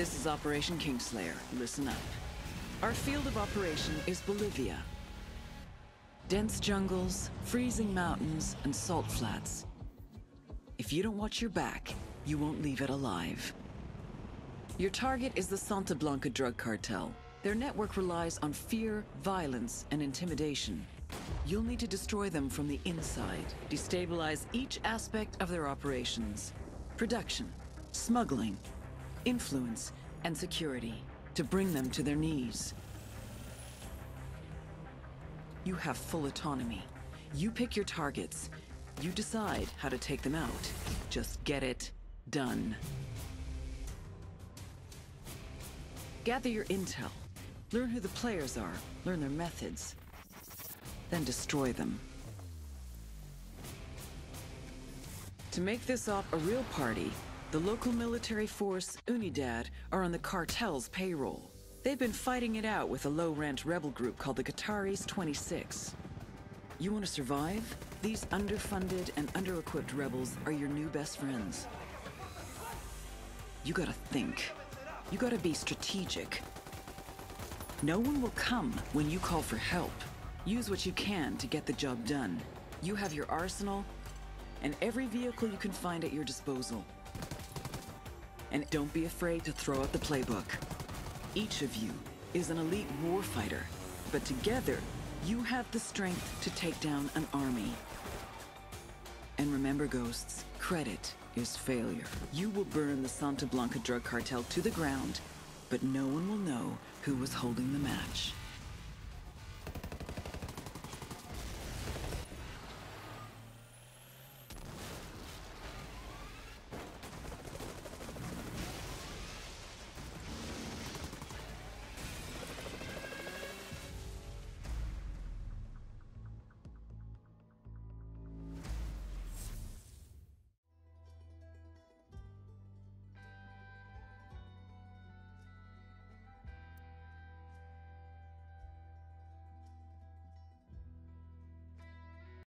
This is Operation Kingslayer. Listen up. Our field of operation is Bolivia. Dense jungles, freezing mountains, and salt flats. If you don't watch your back, you won't leave it alive. Your target is the Santa Blanca drug cartel. Their network relies on fear, violence, and intimidation. You'll need to destroy them from the inside, destabilize each aspect of their operations. Production, smuggling, influence, and security to bring them to their knees. You have full autonomy. You pick your targets. You decide how to take them out. Just get it done. Gather your intel. Learn who the players are. Learn their methods. Then destroy them. To make this op a real party, the local military force, Unidad, are on the cartel's payroll. They've been fighting it out with a low-rent rebel group called the Kataris 26. You want to survive? These underfunded and under-equipped rebels are your new best friends. You gotta think. You gotta be strategic. No one will come when you call for help. Use what you can to get the job done. You have your arsenal and every vehicle you can find at your disposal. And don't be afraid to throw out the playbook. Each of you is an elite warfighter, but together, you have the strength to take down an army. And remember, Ghosts, credit is failure. You will burn the Santa Blanca drug cartel to the ground, but no one will know who was holding the match.